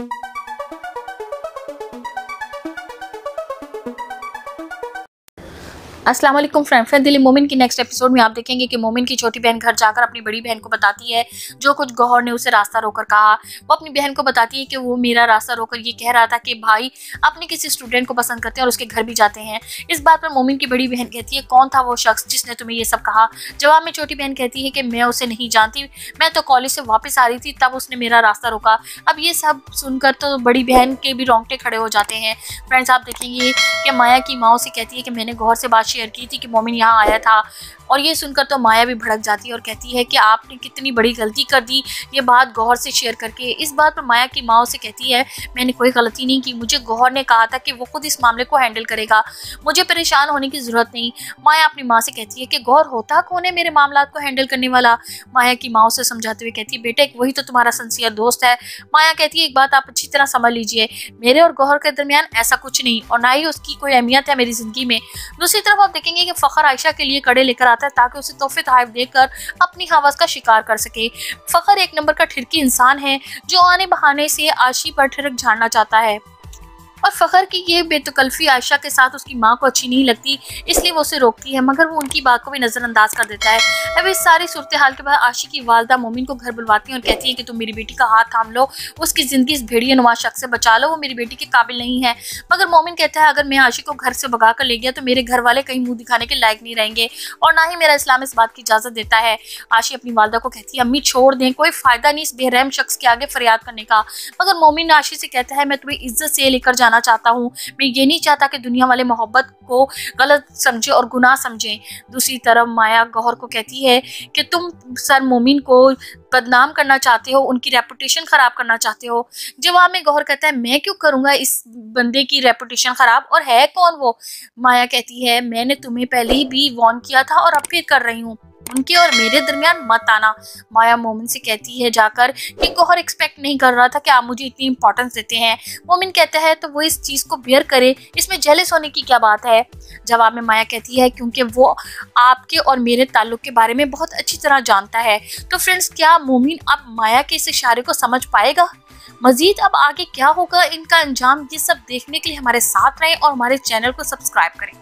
you. वालेकुम friend friend, Delhi मोमिन की नेक्स्ट एपिसोड में आप देखेंगे कि मोमिन की छोटी बहन घर जाकर अपनी बड़ी बहन को बताती है, जो कुछ गौहर ने उसे रास्ता रोकर कहा। वो अपनी बहन को बताती है कि वो मेरा रास्ता रोकर ये कह रहा था कि भाई, अपने किसी स्टूडेंट को पसंद करते हैं और उसके घर भी जाते हैं। इस बात पर मोमिन की बड़ी बहन कहती है, कौन था वो शख्स जिसने तुम्हें ये सब कहा? जवाब में छोटी बहन कहती है कि, मैं उसे नहीं जानती। मैं तो कॉलेज से वापस आ रही थी, तब उसने मेरा रास्ता रोका। अब ये सब सुनकर तो बड़ी बहन के भी रोंगटे खड़े हो जाते हैं। फ्रेंड्स, आप देखेंगे कि माया की माँ से कहती है कि मैंने गौर से बात शेयर की थी कि मोमिन यहाँ आया था। और ये सुनकर तो माया भी भड़क जाती है और कहती है कि आपने कितनी बड़ी गलती कर दी। ये बात गौहर से शेयर करके इस बात पर माया की माओ से कहती है, मैंने कोई गलती नहीं की। मुझे गौहर ने कहा था कि वो खुद इस मामले को हैंडल करेगा। मुझे परेशान होने की ज़रूरत नहीं। माया अपनी माँ से कहती है कि गौर होता कौन है मेरे मामला को हैंडल करने वाला? माया की माओ से समझाते हुए कहती है, बेटे, वही तो तुम्हारा सिंसियर दोस्त है। माया कहती है, एक बात आप अच्छी तरह समझ लीजिए। मेरे और गौहर के दरमियान ऐसा कुछ नहीं और ना ही उसकी कोई अहमियत है मेरी ज़िंदगी में। दूसरी तरफ़ आप देखेंगे कि फ़खर आयशा के लिए कड़े लेकर आता है ताकि उसे तोहफे तहफ देकर अपनी हवस का शिकार कर सके। फ़खर एक नंबर का ठिरकी इंसान है, जो आने बहाने से आशी पर ठिरक झाड़ना चाहता है। और फ़खर की ये बेतकल्फ़ी आयशा के साथ उसकी माँ को अच्छी नहीं लगती, इसलिए वो उसे रोकती है, मगर वो उनकी बात को भी नज़रअंदाज कर देता है। अब इस सारी सूरत हाल के बाद आशी की वालदा मोमिन को घर बुलवाती है और कहती है कि तुम मेरी बेटी का हाथ थाम लो, उसकी ज़िंदगी इस भेड़िए नुमा शख्स से बचा लो, वो मेरी बेटी के काबिल नहीं है। मगर मोमिन कहता है, अगर मैं आशी को घर से भगा कर ले गया तो मेरे घर वाले कहीं मुँह दिखाने के लायक नहीं रहेंगे और ना ही मेरा इस्लाम इस बात की इजाज़त देता है। आशी अपनी वालदा को कहती है, अम्मी छोड़ दें, कोई फ़ायदा नहीं इस बेरहम शख्स के आगे फरियाद करने का। मगर मोमिन आशी से कहता है, मैं तुम्हें इज़्ज़त से लेकर जाना चाहता हूँ। मैं ये नहीं चाहता कि दुनिया वाले मोहब्बत को गलत समझे और गुनाह समझें। दूसरी तरफ़ माया गौहर को कहती है कि तुम सर मोमिन को बदनाम करना चाहते हो, उनकी रेपुटेशन ख़राब करना चाहते हो। जवाब में गौहर कहता है, मैं क्यों करूँगा इस बंदे की रेपुटेशन ख़राब? और है कौन वो? माया कहती है, मैंने तुम्हें पहले ही भी वॉर्न किया था और अब फिर कर रही हूँ। उनके और मेरे दरमियान मत आना। माया मोमिन से कहती है जाकर कि गौहर एक्सपेक्ट नहीं कर रहा था कि आप मुझे इतनी इंपॉर्टेंस देते हैं। मोमिन कहता है तो वो इस चीज़ को बेयर करे। इसमें जेलस होने की क्या बात है? जवाब में माया कहती है, क्योंकि वो आपके और मेरे ताल्लुक के बारे में बहुत अच्छी तरह जानता है। तो फ्रेंड्स क्या मोमिन अब माया के इस इशारे को समझ पाएगा? मजीद अब आगे क्या होगा? इनका अंजाम ये सब देखने के लिए हमारे साथ रहें और हमारे चैनल को सब्सक्राइब करें।